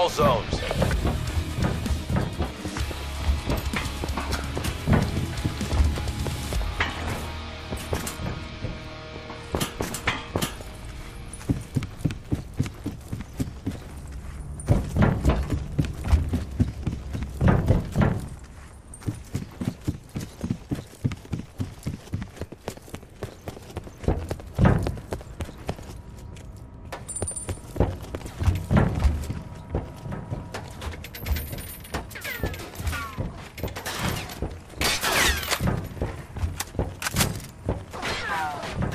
all zones. down.